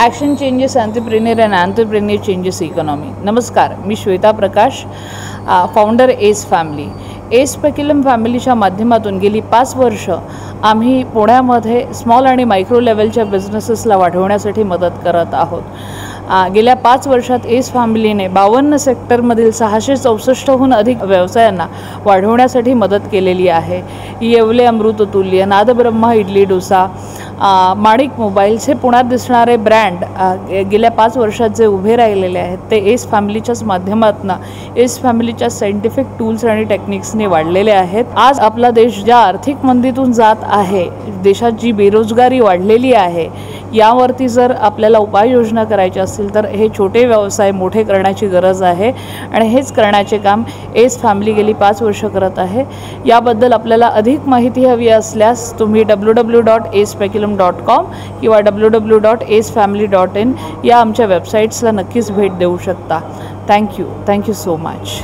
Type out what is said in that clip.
Action changes entrepreneur and entrepreneur changes economy नमस्कार मी Shweta Prakash founder S family speculum फॅमिलीच्या माध्यमातून गेली पाच वर्ष आम्ही पुण्यामध्ये स्मॉल आणि मायक्रो लेवलच्या बिझनेसेसला वाढवण्यासाठी मदत करत आहोत. गेल्या पाच वर्षात एस फॅमिलीने बावन्न सेक्टरमधील सहाशे चौसष्टहून अधिक व्यवसायांना वाढवण्यासाठी मदत केलेली आहे. येवले अमृततुल्य नादब्रह्मा इडली डोसा माणिक मोबाईल्स हे पुण्यात दिसणारे ब्रँड गेल्या पाच वर्षात जे उभे राहिलेले आहेत ते एस फॅमिलीच्याच माध्यमातून एस फॅमिलीच्या सायंटिफिक टूल्स आणि टेक्निक्सने वाढलेले आहेत. आज आपला देश ज्या आर्थिक मंदीतून जात आहे देशात जी बेरोजगारी वाढलेली आहे यावरती जर आपल्याला उपाययोजना करायच्या असतील तर हे छोटे व्यवसाय मोठे करण्याची गरज आहे. आणि हेच करण्याचे काम एस फॅमिली गेली पाच वर्ष करत आहे. याबद्दल आपल्याला अधिक माहिती हवी असल्यास तुम्ही W W dot speculum dot com किंवा W W dot S family dot in या आमच्या वेबसाईट्सला नक्कीच भेट देऊ शकता. Thank you thank you so much